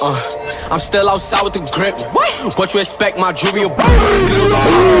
Uh, I'm still outside with the grip. What? What you expect? My jewelry.